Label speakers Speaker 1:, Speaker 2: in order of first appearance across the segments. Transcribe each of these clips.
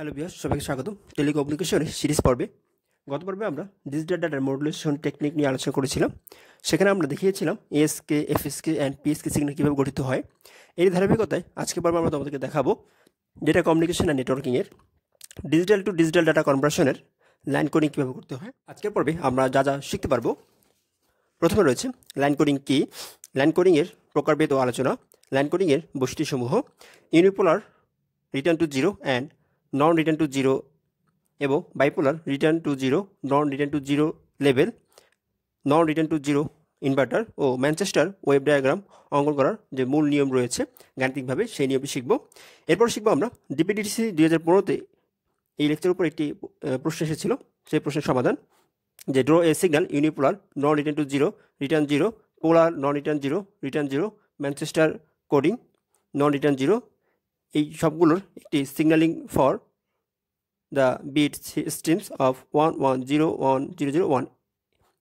Speaker 1: Hello বিয়াস সবাইকে স্বাগত টেলিকমিউনিকেশনের series পর্বে। গত পর্বে আমরা ডিজিটাল ডাটার মডুলেশন টেকনিক নিয়ে আলোচনা করেছিলাম। সেখানে আমরা দেখিয়েছিলাম ASK FSK and PSK signal কীভাবে গঠিত হয়। এই ধারাবাহিকতায় আজকে পর্বে আমরা তোমাদেরকে দেখাবো ডেটা কমিউনিকেশন অ্যান্ড নেটওয়ার্কিংয়ের ডিজিটাল টু ডিজিটাল ডাটা কনভার্সনের লাইন কোডিং কীভাবে করতে হয়। আজকের পর্বে আমরা যা যা শিখতে পারব, প্রথমে রয়েছে লাইন কোডিং কি? লাইন কোডিংয়ের প্রকারভেদ ও আলোচনা। লাইন কোডিংয়ের বৈশিষ্ট্যসমূহ unipolar return to zero and non return to zero এবং bipolar return to zero non return to zero level non return to zero inverter O Manchester wave diagram অঙ্কন করার যে মূল নিয়ম রয়েছে গাণিতিকভাবে সেই নিয়মটি শিখব। এরপর শিখব আমরা ডিপিডিসি দুই হাজার পনেরোতে এই লেকচারের উপর একটি প্রশ্ন এসেছিল, সেই প্রশ্নের সমাধান, যে draw a signal unipolar non return to zero return zero polar non return zero return zero Manchester coding non return zero এই সবগুলোর একটি signalling for the bit streams of one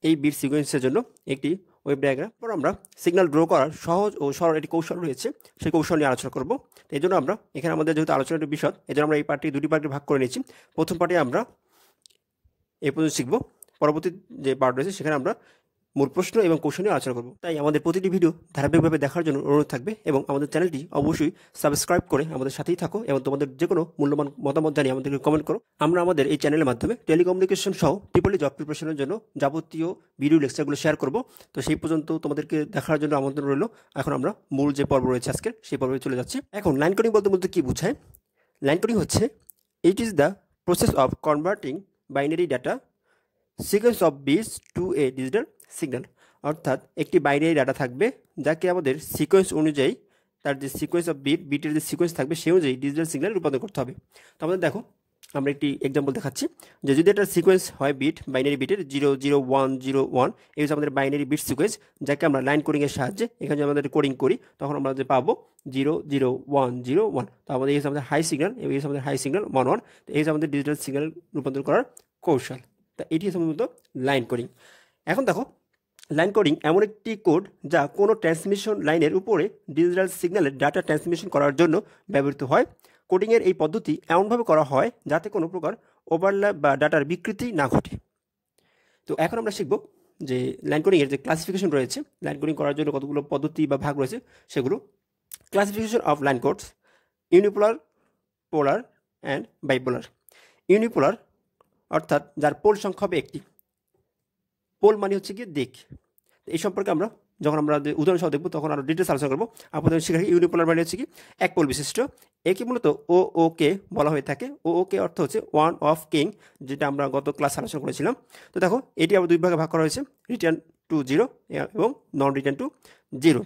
Speaker 1: এই বিট সিকোয়েন্সের জন্য একটি ওয়েব ডায়াগ্রাম পর আমরা signal draw করার সহজ ও সরল একটি কৌশল রয়েছে। সেই কৌশল নিয়ে আলোচনা করব। এই জন্য আমরা এখানে আমাদের যেহেতু আলোচনার বিষয়, এই জন্য আমরা এই পার্টি দুটি পার্টি ভাগ করে নিয়েছি। প্রথম পার্টি আমরা এ পর্যন্ত শিখব। পরবর্তী যে পার্ট রয়েছে, সেখানে আমরা মূল প্রশ্ন এবং কৌশল নিয়ে আলোচনা করব। তাই আমাদের প্রতিটি ভিডিও ধারাবাহিকভাবে দেখার জন্য অনুরোধ থাকবে এবং আমাদের চ্যানেলটি অবশ্যই সাবস্ক্রাইব করে আমাদের সাথেই থাকো এবং তোমাদের যে কোনো মূল্যবান মতামত জানিয়ে আমাদেরকে কমেন্ট করো। আমরা আমাদের এই চ্যানেলের মাধ্যমে টেলিকমিউনিকেশন সহ ট্রিপলি জব প্রিপারেশনের জন্য যাবতীয় ভিডিও লেকচারগুলো শেয়ার করব। তো সেই পর্যন্ত তোমাদেরকে দেখার জন্য আমন্ত্রণ রইল। এখন আমরা মূল যে পর্ব রয়েছে আজকের, সেই পর্বে চলে যাচ্ছি। এখন লাইন কোডিং বলতে বলতে কী বোঝায়? লাইন কোডিং হচ্ছে it is the process of converting binary data sequence of bits to a digital signal অর্থাৎ একটি বাইনারি ডাটা থাকবে, যাকে আমাদের সিকোয়েন্স অনুযায়ী, তার যে সিকোয়েন্স অফ বিট বিটের যে সিকোয়েন্স থাকবে সেই অনুযায়ী ডিজিটাল সিগন্যাল রূপান্তর করতে হবে। তো আমাদের দেখো, আমরা একটি এক্সাম্পল দেখাচ্ছি, যে যদি একটা সিকোয়েন্স হয় বিট বাইনারি বিটের zero zero one zero one এই হচ্ছে আমাদের বাইনারি বিট সিকোয়েন্স যাকে আমরা লাইন কোডিংয়ের সাহায্যে, এখানে যদি আমাদের কোডিং করি, তখন আমরা যে পাবো zero zero one zero one তো আমাদের এই আমাদের হাই সিগন্যাল এবং এই আমাদের হাই সিগন্যাল ওয়ান ওয়ান তো এই আমাদের ডিজিটাল সিগন্যাল রূপান্তর করার কৌশল। তা এটি হচ্ছে মূলত লাইন কোডিং এখন দেখো লাইন কোডিং এমন একটি কোড যা কোনো ট্রান্সমিশন লাইনের উপরে ডিজিটাল সিগন্যালের ডাটা ট্রান্সমিশন করার জন্য ব্যবহৃত হয়। কোডিংয়ের এই পদ্ধতি এমনভাবে করা হয় যাতে কোনো প্রকার ওভারল্যাপ বা ডাটার বিকৃতি না ঘটে। তো এখন আমরা শিখব যে লাইন কোডিংয়ের যে ক্লাসিফিকেশন রয়েছে লাইন কোডিং করার জন্য কতগুলো পদ্ধতি বা ভাগ রয়েছে, সেগুলো classification of line codes unipolar polar and bipolar unipolar অর্থাৎ যার পোল সংখ্যা হবে একটি। পোল মানে হচ্ছে কি দিক। এই সম্পর্কে আমরা যখন আমরা উদাহরণ সহ দেখব, তখন আরও ডিটেলস আলোচনা করব। আপনাদের শিখে ইউনিপোলার মানে হচ্ছে কি, এক পোল বিশিষ্ট। একে মূলত ও ও কে বলা হয়ে থাকে। ও ও কে অর্থ হচ্ছে ওয়ান অফ কিং যেটা আমরা গত ক্লাস আলোচনা করেছিলাম। তো দেখো, এটি আবার দুই ভাগে ভাগ করা হয়েছে রিটার্ন টু জিরো এবং নন রিটার্ন টু জিরো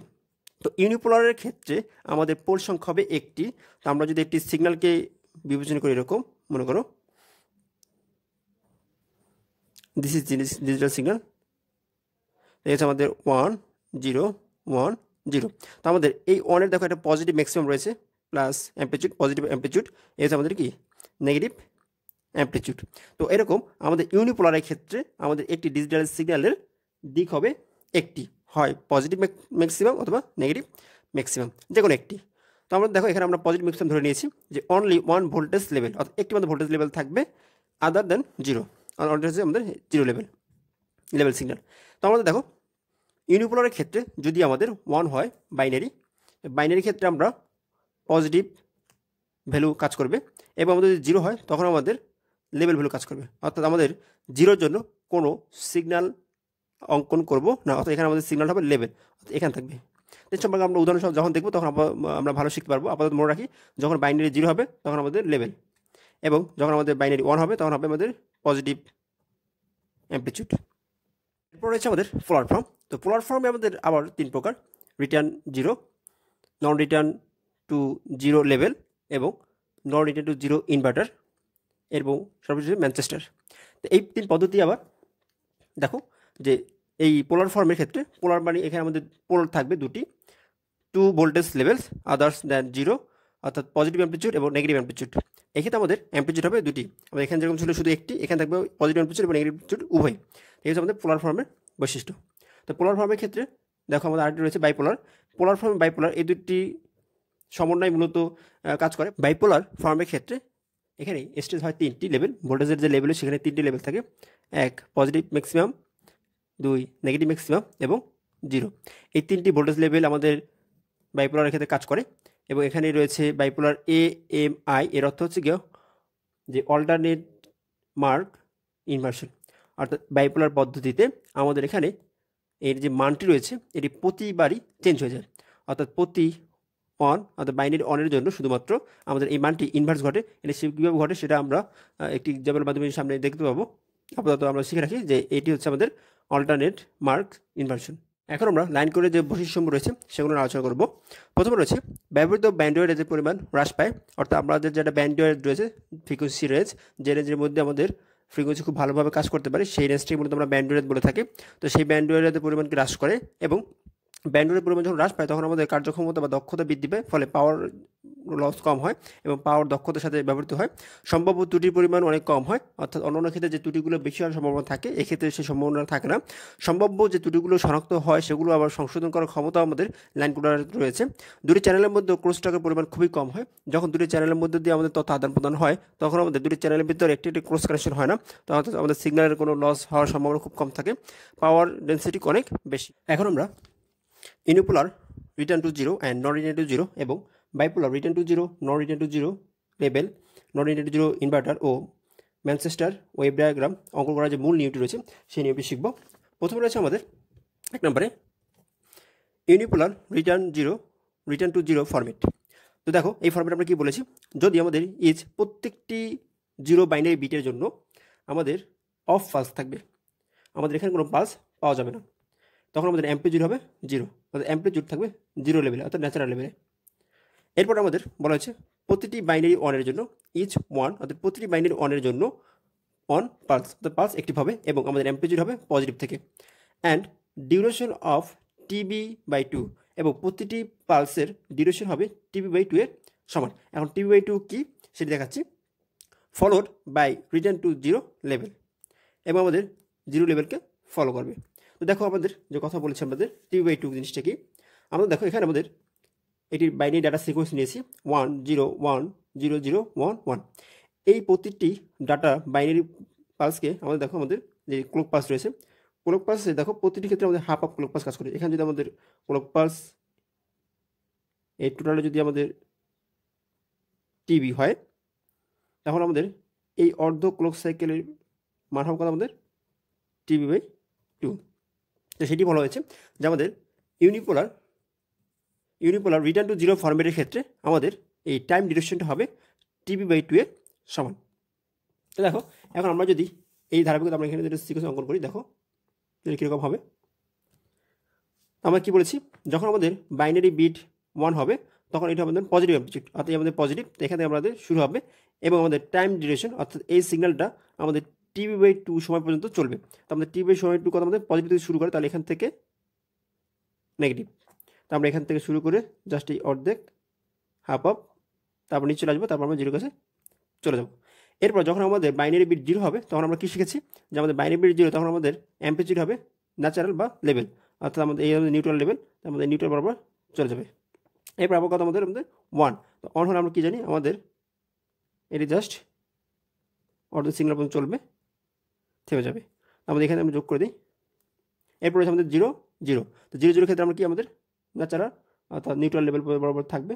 Speaker 1: তো ইউনিপোলারের ক্ষেত্রে আমাদের পোল সংখ্যা হবে একটি। তো আমরা যদি একটি সিগন্যালকে বিবেচনা করি এরকম, মনে করো দিস ইজ ডিজিটাল সিগন্যাল হচ্ছে আমাদের ওয়ান জিরো ওয়ান জিরো তো আমাদের এই ওয়ানের দেখো একটা পজিটিভ ম্যাক্সিমাম রয়েছে প্লাস অ্যাম্পলিচিউড পজিটিভ অ্যাম্পলিচিউড এই হচ্ছে আমাদের কি? নেগেটিভ অ্যাম্পলিচিউড তো এরকম আমাদের ইউনিপোলারের ক্ষেত্রে আমাদের একটি ডিজিটাল সিগন্যালের দিক হবে একটি। হয় পজিটিভ ম্যাক্সিমাম অথবা নেগেটিভ ম্যাক্সিমাম যে কোনো একটি। তো আমরা দেখো এখানে আমরা পজিটিভ ম্যাক্সিমাম ধরে নিয়েছি যে অনলি ওয়ান ভোল্টেজ লেভেল অর্থাৎ একটি মাত্র ভোল্টেজ লেভেল থাকবে আদার দেন জিরো আর অর্ডার হচ্ছে আমাদের জিরো লেভেল লেভেল সিগন্যাল তো আমাদের দেখো ইউনিপোলারের ক্ষেত্রে যদি আমাদের ওয়ান হয় বাইনারি বাইনারি ক্ষেত্রে আমরা পজিটিভ ভ্যালু কাজ করবে এবং আমাদের যদি জিরো হয়, তখন আমাদের লেভেল ভ্যালু কাজ করবে। অর্থাৎ আমাদের জিরোর জন্য কোনো সিগন্যাল অঙ্কন করব না, অর্থাৎ এখানে আমাদের সিগন্যাল হবে লেভেল এখানে থাকবে। এর সম্পর্কে আমরা উদাহরণ সহ যখন দেখব, তখন আমরা ভালো শিখতে পারব। আপাতত মনে রাখি, যখন বাইনারি জিরো হবে, তখন আমাদের লেভেল এবং যখন আমাদের বাইনারি ওয়ান হবে, তখন হবে আমাদের পজিটিভ অ্যাম্পলিচিউড এরপর রয়েছে আমাদের পোলার ফর্ম তো পোলার ফর্মে আমাদের আবার তিন প্রকার। Return zero non return to zero level এবং non return to zero inverter এবং সর্বশেষ ম্যানচেস্টার তো এই তিন পদ্ধতি আবার দেখো যে এই পোলার ফর্মের ক্ষেত্রে পোলার মানে এখানে আমাদের পোল থাকবে দুটি। Two voltage levels others than zero অর্থাৎ পজিটিভ অ্যাম্পলিচিউড এবং নেগেটিভ অ্যাম্পলিচিউড এক্ষেত্রে আমাদের অ্যাম্পলিচিউড হবে দুটি আমাদের এখানে যেরকম ছিল শুধু একটি, এখানে থাকবে পজিটিভ অ্যাম্পলিচিউড এবং নেগেটিভ অ্যাম্পলিচিউড উভয়। এই হচ্ছে আমাদের পোলার ফর্মের বৈশিষ্ট্য। তো পোলার ফর্মের ক্ষেত্রে দেখো আমাদের আরেকটি রয়েছে বাইপোলার পোলার ফর্ম বাইপোলার এই দুটি সমন্বয় মূলত কাজ করে। বাইপোলার ফর্মের ক্ষেত্রে এখানে স্টেজ হয় তিনটি লেভেল ভোল্টেজের যে লেভেল সেখানে তিনটি লেভেল থাকে। এক পজিটিভ ম্যাক্সিমাম দুই নেগেটিভ ম্যাক্সিমাম এবং জিরো এই তিনটি ভোল্টেজ লেভেল আমাদের বাইপোলারের ক্ষেত্রে কাজ করে। এবং এখানে রয়েছে বাইপোলার এ এম আই এর অর্থ হচ্ছে গিয়ে যে অল্টারনেট মার্ক ইনভার্সন অর্থাৎ বাইপোলার পদ্ধতিতে আমাদের এখানে এর যে মানটি রয়েছে, এটি প্রতিবারই চেঞ্জ হয়ে যায়। অর্থাৎ প্রতি অন অর্থাৎ বাইনারি অনের জন্য শুধুমাত্র আমাদের এই মানটি ইনভার্স ঘটে। এটা কীভাবে ঘটে সেটা আমরা একটি এক্সাম্পলের মাধ্যমে সামনে দেখতে পাবো। আপাতত আমরা শিখে রাখি যে এটি হচ্ছে আমাদের অল্টারনেট মার্ক ইনভার্সন এখন আমরা লাইন করে যে বৈশিষ্ট্যসমূহ রয়েছে, সেগুলো আলোচনা করব। প্রথমে রয়েছে, ব্যবহৃত ব্যান্ডওয়ের যে পরিমাণ হ্রাস পায়, অর্থাৎ আমাদের যেটা ব্যান্ডওয়েড রয়েছে ফ্রিকোয়েন্সি রেঞ্জ যে রেঞ্জের মধ্যে আমাদের ফ্রিকোয়েন্সি খুব ভালোভাবে কাজ করতে পারে, সেই রেঞ্জটি মূলত আমরা ব্যান্ডওয়েড বলে থাকি। তো সেই ব্যান্ডওয়েডের পরিমাণকে হ্রাস করে এবং ব্যান্ডওয়েডের পরিমাণ যখন হ্রাস পায়, তখন আমাদের কার্যক্ষমতা বা দক্ষতা বৃদ্ধি পায়, ফলে পাওয়ার লস কম হয় এবং পাওয়ার দক্ষতার সাথে ব্যবহৃত হয়। সম্ভাব্য ত্রুটির পরিমাণ অনেক কম হয়, অর্থাৎ অন্যান্য ক্ষেত্রে যে ত্রুটিগুলো বেশি হওয়ার সম্ভাবনা থাকে, এক্ষেত্রে সেই সম্ভাবনা থাকে না। সম্ভাব্য যে ত্রুটিগুলো শনাক্ত হয়, সেগুলো আবার সংশোধন করার ক্ষমতা আমাদের লাইনগুলোর রয়েছে। দুটি চ্যানেলের মধ্যে ক্রস টাকার পরিমাণ খুবই কম হয়। যখন দুটি চ্যানেলের মধ্যে দিয়ে আমাদের তথ্য আদান প্রদান হয়, তখন আমাদের দুটি চ্যানেলের ভিতরে একটি একটি ক্রস কানেকশন হয় না, তখন আমাদের সিগন্যালের কোনো লস হওয়ার সম্ভাবনা খুব কম থাকে। পাওয়ার ডেন্সিটি অনেক বেশি। এখন আমরা unipolar return to zero and non return to zero এবং bipolar return to zero non return to zero level non return to zero inverter O Manchester wave diagram অঙ্কন করার যে মূল নিয়মটি রয়েছে, সেই নিয়মটি শিখব। প্রথমে রয়েছে আমাদের এক নম্বরে unipolar return zero return to zero format তো দেখো, এই ফরম্যাট আমরা কী বলেছি, যদি আমাদের ইজ প্রত্যেকটি জিরো বাইনারি বিটের জন্য আমাদের অফ পালস থাকবে, আমাদের এখানে কোনো পালস পাওয়া যাবে না, তখন আমাদের অ্যাম্পলিটিউড হবে জিরো অর্থাৎ অ্যাম্পলিটিউড থাকবে জিরো লেভেলে অর্থাৎ ন্যাচারাল লেভেলে এরপর আমাদের বলা হয়েছে প্রতিটি বাইনারি ওয়ানের জন্য ইচ ওয়ান অর্থাৎ প্রতিটি বাইনারি ওয়ানের জন্য অন পালস অর্থাৎ পালস একটিভ হবে এবং আমাদের অ্যাম্পলিটিউড হবে পজিটিভ থেকে। And duration of TB by two এবং প্রতিটি পালসের ডিউরেশন হবে টিবি বাই টু এর সমান। এখন টিবি বাই টু কী সেটি দেখাচ্ছি। Followed by return to zero level এবং আমাদের জিরো লেভেলকে ফলো করবে। তো দেখো আমাদের যে কথা বলেছি আমাদের টিভি বাই টু জিনিসটা কি? আমরা দেখো এখানে আমাদের এটির বাইনারি ডাটা সিকোয়েন্স নিয়েছি one zero one zero zero one one এই প্রতিটি ডাটা বাইনারি পালসকে আমাদের দেখো আমাদের যে ক্লোক পাস রয়েছে ক্লোক পালসে দেখো প্রতিটি ক্ষেত্রে আমাদের হাফ অফ ক্লোক পাস কাজ করে। এখানে যদি আমাদের ক্লোক পালস এই টোটালে যদি আমাদের টিভি হয়, তাহলে আমাদের এই অর্ধ ক্লোক সাইকেলের মান হবে আমাদের? টিভি বাই টু তো সেটি বলা হয়েছে যে আমাদের unipolar unipolar return to zero ফরম্যাটের ক্ষেত্রে আমাদের এই টাইম ডিউরেশনটা হবে টিবি বাই টু এর সমান। তো দেখো, এখন আমরা যদি এই ধারাবাহিকতা আমরা এখানে যেটা সিকোয়েন্স অঙ্কন করি, দেখো এটা কীরকম হবে? আমরা কী বলেছি, যখন আমাদের বাইনারি বিট ওয়ান হবে, তখন এটা আমাদের পজিটিভ অ্যাম্পলিটিউড অর্থাৎ আমাদের পজিটিভ এখান আমাদের শুরু হবে এবং আমাদের টাইম ডিউরেশন অর্থাৎ এই সিগন্যালটা আমাদের টিভি বাই টু সময় পর্যন্ত চলবে। তো আমাদের টিভি বাই সময় টু কথা আমাদের পজিটিভ শুরু করে, তাহলে এখান থেকে নেগেটিভ আমরা এখান থেকে শুরু করে জাস্ট এই অর্ধেক হাফ আপ তারপর নিচে চলে আসব, তারপর আমরা জিরো কাছে চলে যাব। এরপর যখন আমাদের বাইনারি বিট জিরো হবে, তখন আমরা কী শিখেছি? যে আমাদের বাইনারি বিট জিরো তখন আমাদের অ্যাম্পেচিউড হবে ন্যাচারাল বা লেভেল অর্থাৎ আমাদের এই আমাদের নিউট্রাল লেভেল আমাদের নিউট্রাল বরাবর চলে যাবে। এরপর আবার কথা আমাদের? আমাদের ওয়ান তো অন হলে আমরা কী জানি? আমাদের এটি জাস্ট অর্ধেক সিগনাল পর্যন্ত চলবে, থেমে যাবে। আমাদের এখানে আমরা যোগ করে দিই। এরপর রয়েছে আমাদের জিরো জিরো তো জিরো জিরো ক্ষেত্রে আমরা কি আমাদের ন্যাচারাল অর্থাৎ নিউট্রাল লেভেল বরাবর থাকবে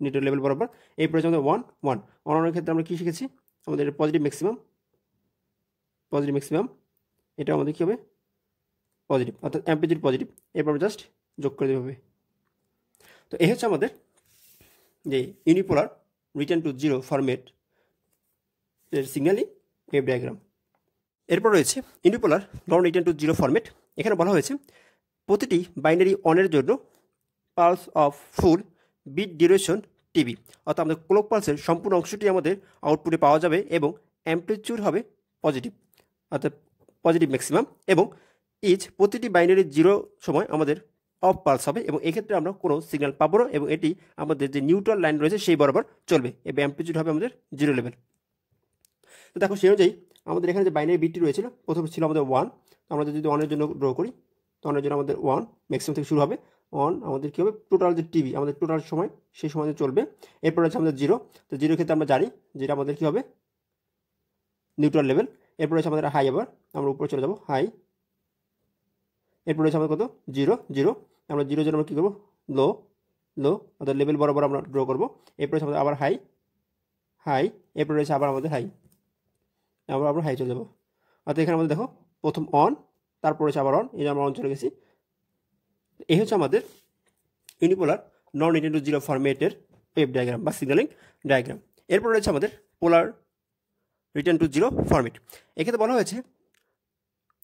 Speaker 1: নিউট্রাল লেভেল বরাবর। এরপর রয়েছে আমাদের ওয়ান ওয়ান অন্যান্য ক্ষেত্রে আমরা কী শিখেছি? আমাদের পজিটিভ ম্যাক্সিমাম পজিটিভ ম্যাক্সিমাম এটা আমাদের কী হবে? পজিটিভ অর্থাৎ অ্যাম্পেজিট পজিটিভ এরপর জাস্ট যোগ করে দেবে তো এই হচ্ছে আমাদের যে unipolar return to zero format এর সিগন্যালিং ওয়েব ডায়াগ্রাম এরপর রয়েছে unipolar non return to zero format এখানে বলা হয়েছে, প্রতিটি বাইনারি অনের জন্য pulse of full bit duration TV. অর্থাৎ আমাদের ক্লোক পালসের সম্পূর্ণ অংশটি আমাদের আউটপুটে পাওয়া যাবে এবং অ্যাম্পলিচিউড হবে পজিটিভ, অর্থাৎ পজিটিভ ম্যাক্সিমাম এবং ইচ প্রতিটি বাইনারি জিরো সময় আমাদের অফ পালস হবে এবং এক্ষেত্রে আমরা কোনো সিগন্যাল পাবো না এবং এটি আমাদের যে নিউট্রাল লাইন রয়েছে সেই বরাবর চলবে। এবং অ্যাম্পলিচিউড হবে আমাদের জিরো লেভেল। তো দেখো সেই অনুযায়ী আমাদের এখানে যে বাইনারি বিটটি রয়েছিল, প্রথমে ছিল আমাদের ওয়ান আমরা যদি ওয়ানের জন্য ড্র করি, তো ওয়ানের জন্য আমাদের ওয়ান ম্যাক্সিমাম থেকে শুরু হবে। ওয়ান আমাদের কী হবে? টোটাল যে টিভি আমাদের টোটাল সময়, সেই সময় চলবে, এরপর হচ্ছে আমাদের জিরো তো জিরো ক্ষেত্রে আমরা জানি, যেটা আমাদের কী হবে? নিউট্রাল লেভেল এরপর রয়েছে আমাদের হাই আবার, আমরা উপরে চলে যাব হাই এরপর রয়েছে আমাদের কত? জিরো জিরো আমরা জিরো জিরো আমরা কী করব? লো লো অর্থাৎ লেভেল বরাবর আমরা ড্র করব। এরপর আছে আমাদের আবার হাই হাই এরপর রয়েছে আবার আমাদের হাই আবার আবার হাই চলে যাব। অর্থাৎ এখানে আমাদের দেখো, প্রথম অন তারপর রয়েছে আবার অন এই আমরা অন চলে গেছি। এই হচ্ছে আমাদের unipolar non in to zero ফরম্যাটের wave diagram বা সিগন্যালিং ডায়াগ্রাম এরপর রয়েছে আমাদের polar return to zero format এক্ষেত্রে বলা হয়েছে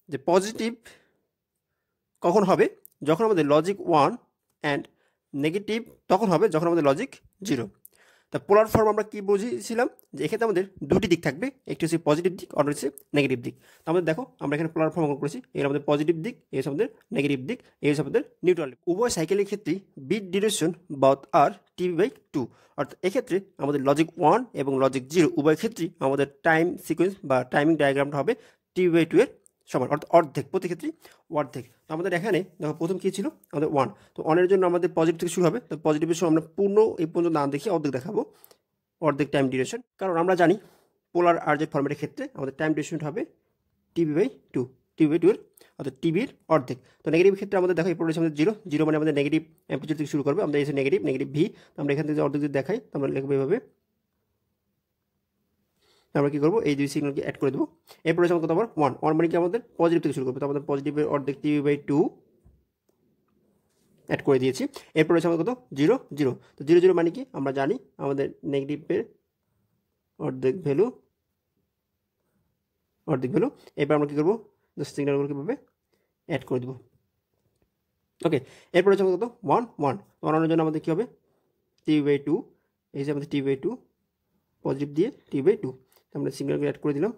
Speaker 1: যে পজিটিভ কখন হবে? যখন আমাদের লজিক ওয়ান অ্যান্ড নেগেটিভ তখন হবে, যখন আমাদের লজিক জিরো তা পোলার ফর্ম আমরা কী বুঝিয়েছিলাম? যে এক্ষেত্রে আমাদের দুটি দিক থাকবে। একটি হচ্ছে পজিটিভ দিক, অন্য হচ্ছে নেগেটিভ দিক। তো আমাদের দেখো, আমরা এখানে পোলার ফর্ম করেছি। এর আমাদের পজিটিভ দিক, এই হচ্ছে আমাদের নেগেটিভ দিক, এই হচ্ছে আমাদের নিউট্রাল দিক। উভয় সাইকেলের ক্ষেত্রেই bit duration both are TV by two. অর্থাৎ এক্ষেত্রে আমাদের লজিক ওয়ান এবং লজিক জিরো উভয় ক্ষেত্রেই আমাদের টাইম সিকোয়েন্স বা টাইমিং ডায়াগ্রামটা হবে টিভি বাই টু এর অর্থাৎ অর্ধেক, প্রতি ক্ষেত্রেই অর্ধেক। তো আমাদের এখানে দেখো প্রথম কী ছিল? আমাদের ওয়ান তো ওয়ানের জন্য আমাদের পজিটিভ থেকে শুরু হবে। তো পজিটিভের সময় আমরা পূর্ণ, এই পর্যন্ত না দেখি অর্ধেক দেখাবো। অর্ধেক টাইম ডিউরেশন কারণ আমরা জানি পোলার আর যে ফর্মেটের ক্ষেত্রে আমাদের টাইম ডিউরেশন হবে TV by two TV by two এর, অর্থাৎ টিভির অর্ধেক। তো নেগেটিভ ক্ষেত্রে আমাদের দেখো, এই আমাদের জিরো জিরো মানে আমাদের নেগেটিভ অ্যাম্পিচিউড থেকে শুরু করবে। আমাদের এসে নেগেটিভ নেগেটিভ ভি আমরা এখান থেকে অর্ধেক যদি দেখাই, তো আমরা লিখব এভাবে আমরা কী করব? এই দুই সিগনালকে অ্যাড করে দেবো। এরপর রয়েছে কত আবার ওয়ান ওয়ান মানে কি? আমাদের পজিটিভ থেকে শুরু করবে। তো আমাদের পজিটিভের অর্ধেক টিভি বাই টু অ্যাড করে দিয়েছি। এরপর রয়েছে আমাদের কত? জিরো জিরো তো জিরো জিরো মানে কি? আমরা জানি আমাদের নেগেটিভের অর্ধেক ভ্যালু অর্ধেক ভ্যালু এরপর আমরা কী করব? সিগন্যালগুলো কীভাবে অ্যাড করে দেবো? ওকে এরপর হচ্ছে কত? ওয়ান ওয়ান ওয়ানের জন্য আমাদের কী হবে? টিভি বাই টু এই যে আমাদের টিভি বাই টু পজিটিভ দিয়ে টিভি বাই টু আমরা সিগন্যালগুলো অ্যাড করে দিলাম।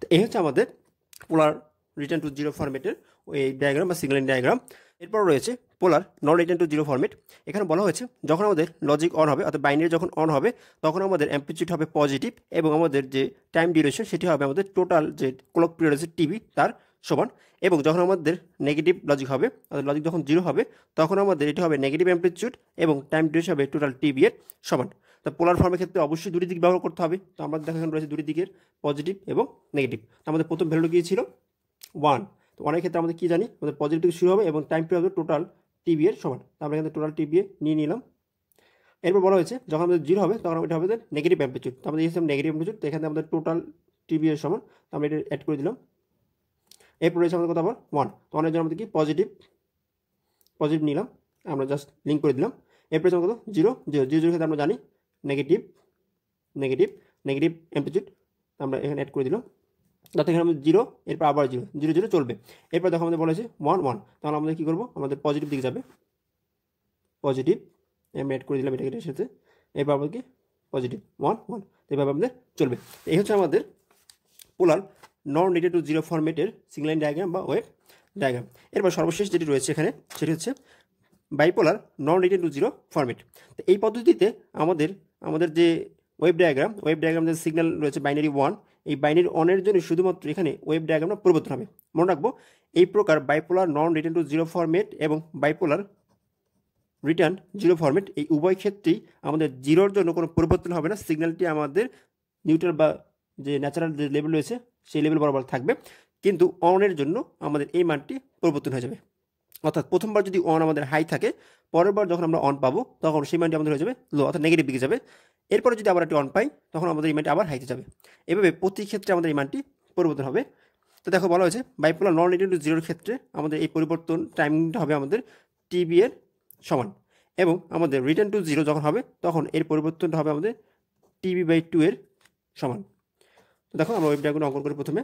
Speaker 1: তো এই হচ্ছে আমাদের পোলার রিটার্ন টু জিরো ফরম্যাটের ওই ডায়াগ্রাম বা সিগন্যালিং ডায়াগ্রাম এরপর রয়েছে polar non return to zero format এখানে বলা হয়েছে, যখন আমাদের লজিক অন হবে, অর্থাৎ বাইনারি যখন অন হবে, তখন আমাদের অ্যাম্পিচিউড হবে পজিটিভ এবং আমাদের যে টাইম ডিউরেশন সেটি হবে আমাদের টোটাল যে ক্লক পিরিয়ড আছে টিভি তার সমান। এবং যখন আমাদের নেগেটিভ লজিক হবে, অর্থাৎ লজিক যখন জিরো হবে, তখন আমাদের এটি হবে নেগেটিভ অ্যাম্পিচিউড এবং টাইম ডিউরেশন হবে টোটাল টিভি এর সমান। তো পোলার ফর্মের ক্ষেত্রে অবশ্যই দুটি দিক ব্যবহার করতে হবে। তো আমরা দেখা রয়েছে দুটি দিকের পজিটিভ এবং নেগেটিভ তো আমাদের প্রথম ভ্যালু কী ছিল ওয়ান তো অনেক ক্ষেত্রে আমাদের কী জানি? আমাদের পজিটিভ থেকে শুরু হবে এবং টাইম পিরিয়ড হবে টোটাল টিভি এর সমান। তো আমরা এখানে টোটাল টিভি নিয়ে নিলাম। এরপর বলা হয়েছে, যখন আমাদের জিরো হবে, তখন এটা হবে নেগেটিভ অ্যাম্পিচিউড তো আমাদের এসে নেগেটিভ অ্যাম্পিচিউড তো এখানে আমাদের টোটাল টিভি এর সমান। তো আমরা এটা অ্যাড করে দিলাম। এরপর রয়েছে আমাদের কথা আবার ওয়ান তো অনেক জন্য আমাদের কি? পজিটিভ পজিটিভ নিলাম। আমরা জাস্ট লিঙ্ক করে দিলাম। এরপর হচ্ছে কত জিরো জিরো জিরো জিরো ক্ষেত্রে আমরা জানি নেগেটিভ নেগেটিভ নেগেটিভ অ্যাম্পিচিউড আমরা এখানে অ্যাড করে দিলাম। তাতে এখানে আমাদের জিরো এরপর আবার জিরো জিরো জিরো চলবে। এরপর দেখো আমাদের বলেছে ওয়ান ওয়ান তাহলে আমাদের কী করব? আমাদের পজিটিভ দিকে যাবে। পজিটিভ আমি অ্যাড করে দিলাম এটাকে এটার সাথে। এরপর আমাদের কি? পজিটিভ ওয়ান ওয়ান এভাবে আমাদের চলবে। এই হচ্ছে আমাদের polar non related to zero ফরম্যাটের signal diagram বা ওয়েব ডায়াগ্রাম এরপর সর্বশেষ যেটি রয়েছে এখানে, সেটি হচ্ছে bipolar non related to zero format তো এই পদ্ধতিতে আমাদের আমাদের যে ওয়েব ডায়াগ্রাম ওয়েব ডায়াগ্রাম যে সিগন্যাল রয়েছে বাইনারি ওয়ান এই বাইনারি ওয়ানের জন্য শুধুমাত্র এখানে ওয়েব ডায়াগ্রামটা পরিবর্তন হবে। মনে রাখব, এই প্রকার bipolar non return to zero format এবং বাইপোলার রিটার্ন জিরো ফরম্যাট এই উভয় ক্ষেত্রেই আমাদের জিরোর জন্য কোনো পরিবর্তন হবে না। সিগন্যালটি আমাদের নিউট্রাল বা যে ন্যাচারাল যে লেভেল রয়েছে, সেই লেভেল বরাবর থাকবে। কিন্তু অনের জন্য আমাদের এই মানটি পরিবর্তন হয়ে যাবে। অর্থাৎ প্রথমবার যদি অন আমাদের হাই থাকে পরের বার যখন আমরা অন পাবো, তখন সেই মানটি আমাদের হয়ে যাবে লো অর্থাৎ নেগেটিভ দিকে যাবে। এরপরে যদি আবার একটি অন পাই, তখন আমাদের এই মানটি আবার হাইতে যাবে। এভাবে প্রতি ক্ষেত্রে আমাদের এই মানটি পরিবর্তন হবে। তো দেখো বলা হয়েছে বাইপোলার নন রিটার্ন টু জিরোর ক্ষেত্রে আমাদের এই পরিবর্তন টাইমটা হবে আমাদের টিবি এর সমান। এবং আমাদের রিটার্ন টু জিরো যখন হবে, তখন এর পরিবর্তনটা হবে আমাদের টিবি বাই টু এর সমান। তো দেখো আমরা ওয়েব ডায়াগ্রাম অঙ্কন করি প্রথমে।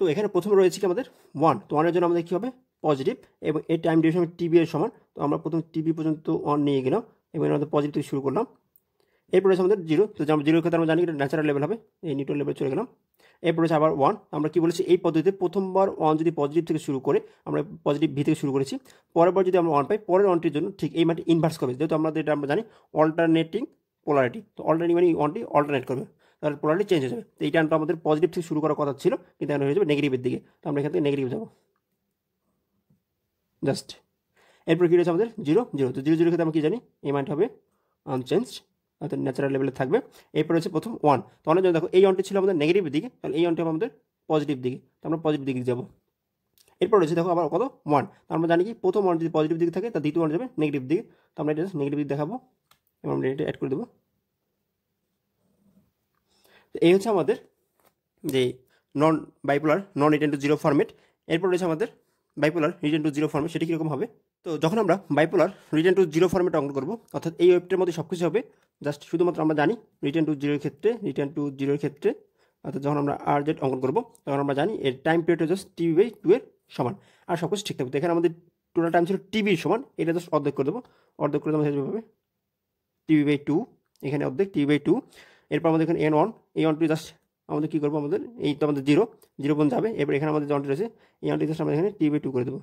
Speaker 1: তো এখানে প্রথমে রয়েছে কি আমাদের? ওয়ান তো ওয়ানের জন্য আমাদের কী হবে? পজিটিভ এবং এই টাইম ডিউরেশন টিবি এর সমান। তো আমরা প্রথম টিবি পর্যন্ত অন নিয়ে গেলাম এবং আমাদের পজিটিভ থেকে শুরু করলাম। এরপর রয়েছে আমাদের জিরো তো আমরা জিরোর ক্ষেত্রে আমরা জানি এটা ন্যাচারাল লেভেল হবে, এই নিউট্রাল লেভেল চলে গেলাম। এরপর রয়েছে আবার ওয়ান আমরা কি বলেছি? এই পদ্ধতিতে প্রথমবার ওয়ান যদি পজিটিভ থেকে শুরু করে, আমরা পজিটিভ ভি থেকে শুরু করেছি। পরের বার যদি আমরা ওয়ান পাই, পরের ওয়ানটির জন্য ঠিক এই মাটি ইনভার্স করবে। যেহেতু আমাদের এটা আমরা জানি অল্টারনেটিং পোলারিটি তো অল্টারনেটিং মানে ওয়ানটি অল্টারনেট করবে। তাহলে পোলারিটি চেঞ্জ হয়ে যাবে। তো এই টাইমটা আমাদের পজিটিভ থেকে শুরু করার কথা ছিল, কিন্তু এখন হয়ে যাবে নেগেটিভের দিকে। তো আমরা এখান থেকে নেগেটিভ যাব। জাস্ট। এরপর কী রয়েছে আমাদের? Zero zero. তো জিরো জিরো ক্ষেত্রে আমরা কী জানি? এই মানটা হবে আনচেঞ্জ অর্থাৎ ন্যাচারাল লেভেলে থাকবে। এরপর হচ্ছে প্রথম ওয়ান তো অনেক দেখো, এই অনটি ছিল আমাদের নেগেটিভ দিকে, তাহলে এই অনটি আমাদের পজিটিভ দিকে। তো আমরা পজিটিভ দিকে যাব। এরপর রয়েছে দেখো আবার কত? ওয়ান তো আমরা জানি কি, প্রথম ওয়ান যদি পজিটিভ দিকে থাকে তার দ্বিতীয় ওয়ান যাবে নেগেটিভ দিকে। তো আমরা এটা নেগেটিভ দিক দেখাবো। এবং আমরা এটা অ্যাড করে দেবো। তো এই হচ্ছে আমাদের যে non bipolar non return to zero format এরপর রয়েছে আমাদের বাইপোলার রিটার্ন টু জিরো ফর্মে সেটি কীরকম হবে? তো যখন আমরা bipolar return to zero format অঙ্কন করব, অর্থাৎ এই ওয়েবটার মধ্যে সব কিছু হবে জাস্ট শুধুমাত্র আমরা জানি রিটার্ন টু জিরোর ক্ষেত্রে রিটার্ন টু জিরোর ক্ষেত্রে, অর্থাৎ যখন আমরা আর জেড অঙ্কন করব, তখন আমরা জানি এর time period just TV by two এর সমান। আর সব কিছু ঠিক থাকবে। এখানে আমাদের টোটাল টাইম ছিল টিভির সমান, এটা জাস্ট অর্ধেক করে দেবো। অর্ধেক করে দেবো হবে টিভি বাই টু এখানে অর্ধেক টিভি বাই টু এরপর আমাদের এখানে এন ওয়ান এই ওয়ান টু জাস্ট আমাদের কী করব আমাদের? এই তো আমাদের জিরো জিরো পর্যন্ত যাবে। এবার এখানে আমাদের যে রয়েছে। এই ওয়ানটি জাস্ট আমরা এখানে টি বাই টু করে দেবো।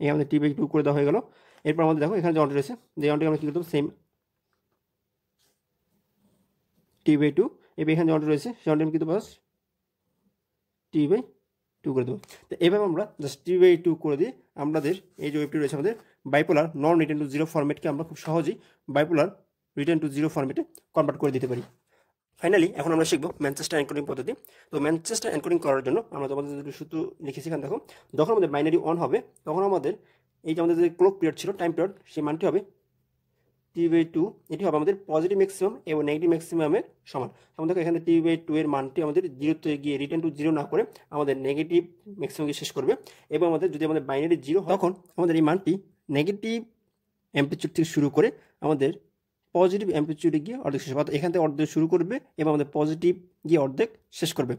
Speaker 1: এই আমাদের টি বাই টু করে দেওয়া হয়ে গেল। এরপর আমাদের দেখো, এখানে যে রয়েছে। যে ওয়ানটি আমরা কী করে দেবো সেম টি বাই টু এবার এখানে যে রয়েছে। সে ওয়ানটি আমি কিন্তু বাস টি বাই টু করে দেবো। তো এভাবে আমরা জাস্ট টি বাই টু করে দিয়ে আমাদের এই যে ওয়েবটি রয়েছে আমাদের bipolar non return to zero ফর্মেটকে আমরা খুব সহজেই বাইপোলার রিটার্ন টু জিরো ফর্মেটে কনভার্ট করে দিতে পারি। ফাইনালি এখন আমরা শিখব ম্যানচেস্টার এনকোডিং পদ্ধতি। তো ম্যানচেস্টার এনকোডিং করার জন্য আমরা তোমাদের দুটো সূত্র লিখেছি এখানে দেখো, যখন আমাদের বাইনারি অন হবে, তখন আমাদের এই যে আমাদের যে ক্লোক পিরিয়ড ছিল টাইম পিরিয়ড সেই মানটি হবে টি বাই টু এটি হবে আমাদের পজিটিভ ম্যাক্সিমাম এবং নেগেটিভ ম্যাক্সিমামের সমান। আমাদের এখানে টি বাই টু এর মানটি আমাদের জিরোতে গিয়ে রিটার্ন টু জিরো না করে আমাদের নেগেটিভ ম্যাক্সিমামকে শেষ করবে এবং আমাদের যদি আমাদের বাইনারি জিরো হয়, তখন আমাদের এই মানটি নেগেটিভ অ্যাম্পিচিউড থেকে শুরু করে আমাদের পজিটিভ অ্যাম্পিচিউডে গিয়ে অর্ধেক শেষ হবে। এখান থেকে অর্ধেক শুরু করবে এবং আমাদের পজিটিভ গিয়ে অর্ধেক শেষ করবে।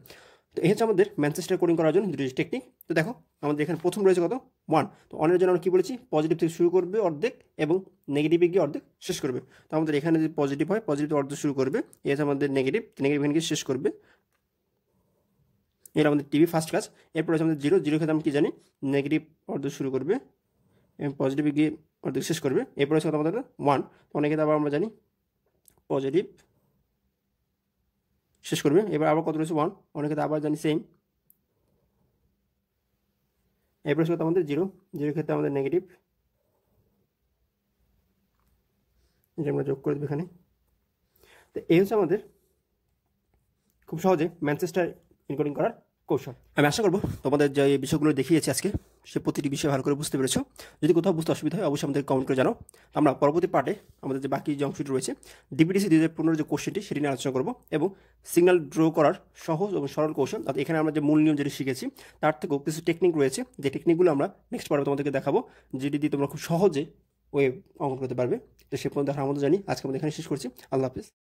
Speaker 1: তো এই হচ্ছে আমাদের ম্যানচেস্টার কোডিং করার জন্য দুটি টেকনিক তো দেখো, আমাদের এখানে প্রথম রয়েছে কত? ওয়ান তো অনের জন্য আমরা কী বলেছি? পজিটিভ থেকে শুরু করবে অর্ধেক এবং নেগেটিভে গিয়ে অর্ধেক শেষ করবে। তো আমাদের এখানে যদি পজিটিভ হয় পজিটিভ অর্ধেক শুরু করবে। এই হচ্ছে আমাদের নেগেটিভ নেগেটিভ এখানে গিয়ে শেষ করবে। এটা আমাদের টিভি ফার্স্ট কাজ এরপর আমাদের জিরো জিরো ক্ষেত্রে আমরা কী জানি? নেগেটিভ অর্ধেক শুরু করবে এবং পজিটিভে গিয়ে অর্ধেক শেষ করবে। এরপর আছে আমাদের ওয়ান অনেকে আবার আমরা জানি পজিটিভ শেষ করবে। এবার আবার কত রয়েছে ওয়ান অনেকে আবার জানি সেম এরপর সাথে আমাদের জিরো জিরো ক্ষেত্রে আমাদের নেগেটিভ এটা আমরা যোগ করে দেবো এখানে। তো এই হচ্ছে আমাদের খুব সহজে ম্যানচেস্টার ইনকোডিং করার কৌশল। আমি আশা করব তোমাদের যে বিষয়গুলো দেখিয়েছি আজকে সে প্রতিটি বিষয় ভালো করে বুঝতে পেরেছ। যদি কোথাও বুঝতে অসুবিধা হয়, অবশ্যই আমাদের কমেন্ট করে জানাও। আমরা পরবর্তী পার্টে আমাদের যে বাকি যে অংশটি রয়েছে ডিপিডিসি দুই হাজার যে কোশ্চেনটি সেটি নিয়ে আলোচনা করব এবং সিগন্যাল ড্র করার সহজ এবং সরল কৌশল অর্থাৎ এখানে আমরা যে মূল নিয়ম যেটি শিখেছি, তার থেকেও কিছু টেকনিক রয়েছে। যে টেকনিকগুলো আমরা নেক্সট পার্টে তোমাদেরকে দেখাবো, যেটি দিয়ে তোমরা খুব সহজে ওয়েব অঙ্কন করতে পারবে। তো সে পর্যন্ত দেখার আমাদের জানি, আজকে আমাদের এখানে শেষ করছি। আল্লাহ হাফিজ।